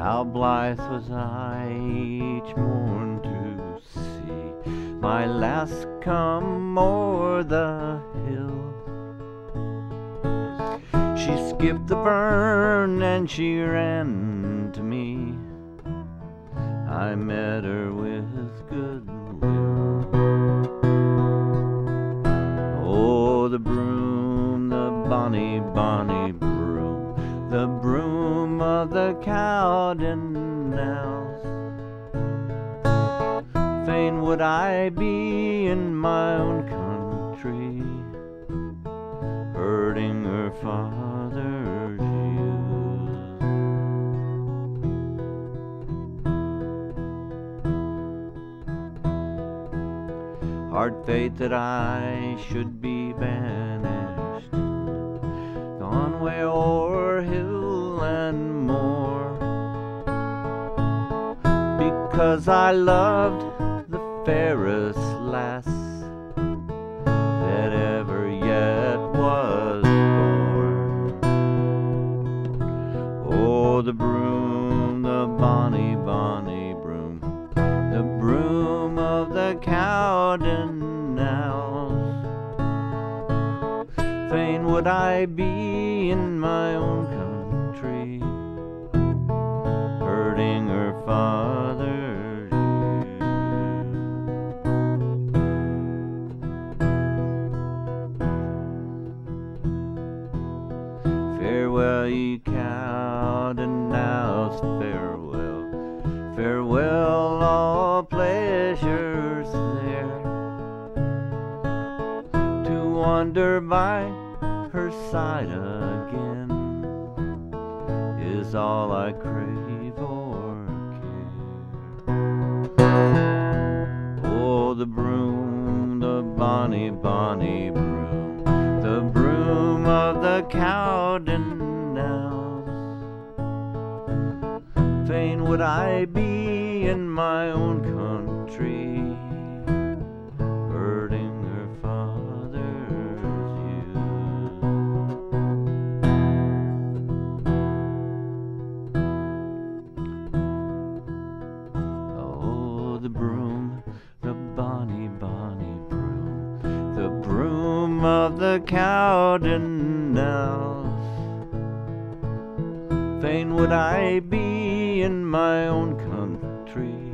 How blithe was I each morn to see my lass come o'er the hill. She skipped the burn and she ran to me. I met her with good will. Oh, the broom, the bonny, bonny broom, the broom of the Downs. Fain would I be in my own country, herding her father's ewes. Hard fate that I should be banished, because I loved the fairest lass that ever yet was born. Oh, the broom, the bonny, bonny broom, the broom of the Cowden. Fain would I be in my own country, Farewell, ye Cowdenknowes, farewell, farewell, all pleasures there. To wander by her side again is all I crave or care. Oh, the broom, the bonny, bonny broom of the Cowden. Fain would I be in my own country, of the cardinal. Fain would I be in my own country.